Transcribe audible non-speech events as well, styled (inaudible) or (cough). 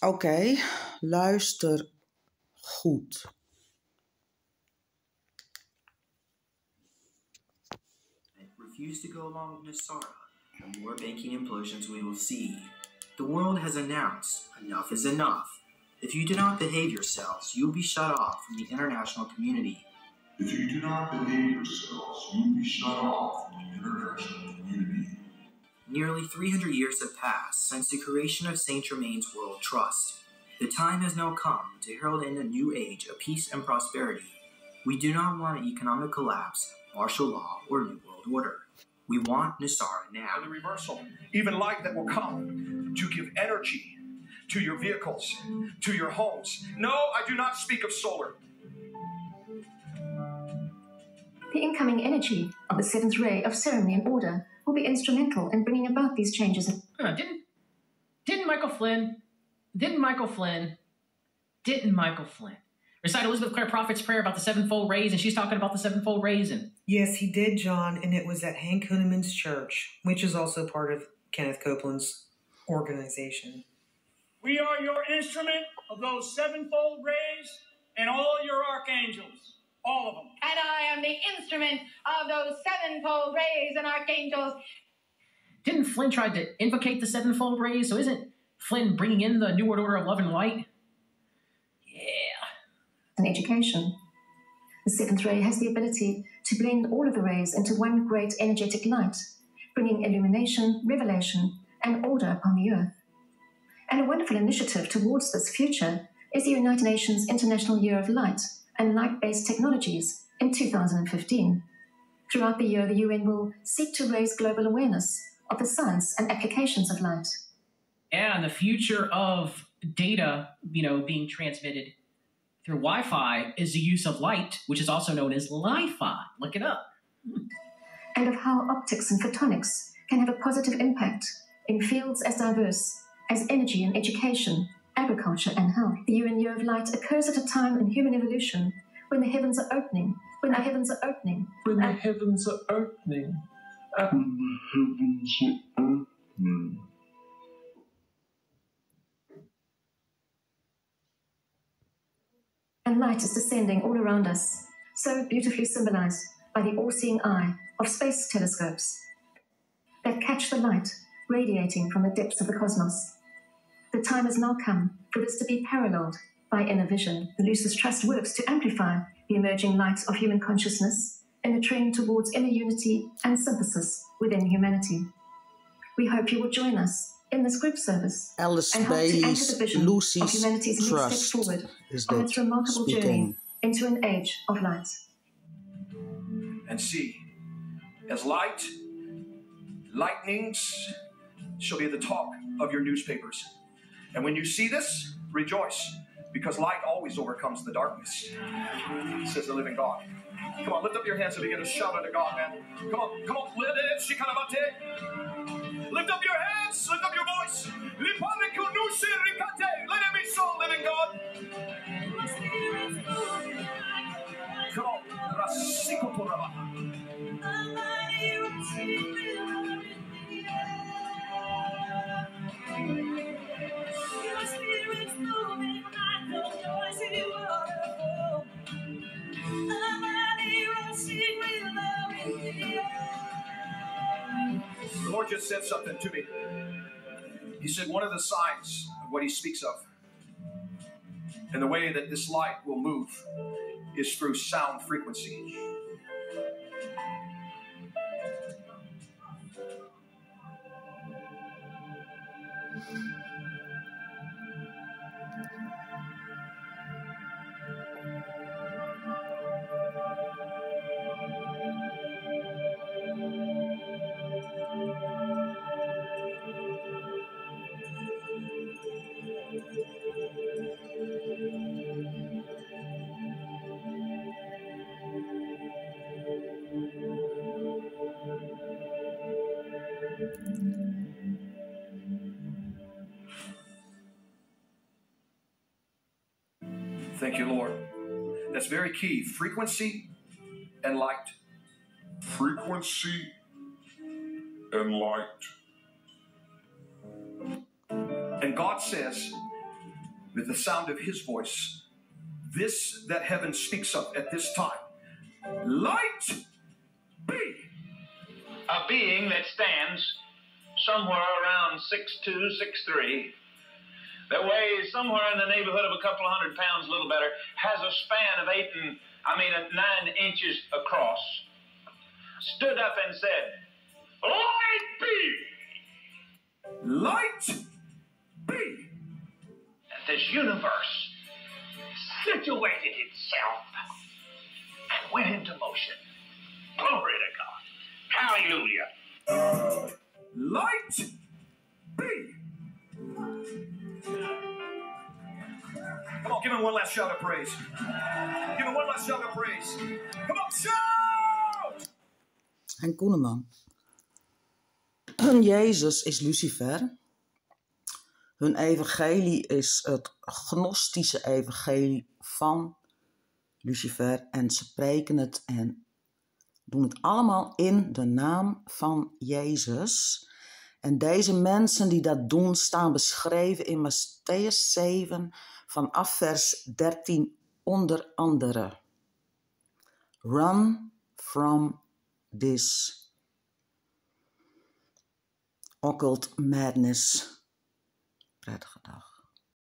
Oké, luister goed. refuse to go along with NESARA, the more banking implosions we will see. The world has announced enough is enough. If you do not behave yourselves, you will be shut off from the international community. If you do not behave yourselves, you will be shut off from the international community. Nearly 300 years have passed since the creation of Saint Germain's World Trust. The time has now come to herald in a new age of peace and prosperity. We do not want an economic collapse, martial law, or new world order. We want NESARA now. and the reversal, even light that will come to give energy to your vehicles, to your homes. No, I do not speak of solar. The incoming energy of the seventh ray of ceremony and order will be instrumental in bringing about these changes. in- Huh, didn't didn't Michael Flynn didn't Michael Flynn didn't Michael Flynn recite Elizabeth Clare Prophet's prayer about the sevenfold rays and she's talking about the sevenfold rays and Yes, he did, John, and it was at Hank Kunneman's church, which is also part of Kenneth Copeland's organization. We are your instrument of those sevenfold rays and all your archangels. All of them. And I am the instrument of those sevenfold rays and archangels. didn't Flynn try to invocate the sevenfold rays? So isn't Flynn bringing in the New World Order of Love and Light? Yeah. and education. The seventh ray has the ability to blend all of the rays into one great energetic light, bringing illumination, revelation, and order upon the earth. And a wonderful initiative towards this future is the United Nations International Year of Light and Light Based Technologies in 2015. Throughout the year, the UN will seek to raise global awareness of the science and applications of light. Yeah, and the future of data, you know, being transmitted through Wi-Fi is the use of light, which is also known as Li-Fi. Look it up. and of how optics and photonics can have a positive impact in fields as diverse as energy and education, agriculture and health. The UN Year of Light occurs at a time in human evolution when the heavens are opening, when the heavens are opening, When the heavens are opening. When the heavens are opening. and light is descending all around us, so beautifully symbolized by the all-seeing eye of space telescopes that catch the light radiating from the depths of the cosmos. The time has now come for this to be paralleled by inner vision. The Lucis Trust works to amplify the emerging light of human consciousness in the train towards inner unity and synthesis within humanity. We hope you will join us in this group service Alice and help to anchor the vision of humanity's new Trust step forward on its remarkable journey into an age of light. and see, as light, lightnings shall be at the top of your newspapers. And when you see this, rejoice, because light always overcomes the darkness, says the living God. Come on, lift up your hands and begin to shout unto God, man. Come on, come on, lift it, shikanabate. Lift up your hands, lift up your voice. Let it be so, living God. Come on, The Lord just said something to me. He said one of the signs of what he speaks of and the way that this light will move is through sound frequency. Thank you, Lord. That's very key. Frequency and light. Frequency and light. And God says with the sound of his voice. This that heaven speaks of at this time. Light. A being that stands somewhere around 6'2, 6'3, that weighs somewhere in the neighborhood of a couple of hundred pounds, a little better, has a span of eight and, I mean, uh, nine inches across, stood up and said, Light be! Light be. And this universe situated itself and went into motion. Glory. Hallelujah. Light be. Come on, give him one last shout of praise. Give him one last shout of praise. Come on, shout! Henk Koeneman. Hun (clears throat) Jezus is Lucifer. Hun evangelie is het gnostische evangelie van Lucifer. En ze preken het en doen het allemaal in de naam van Jezus. En deze mensen die dat doen, staan beschreven in Matthäus 7 vanaf vers 13 onder andere. Run from this occult madness. Prettige dag.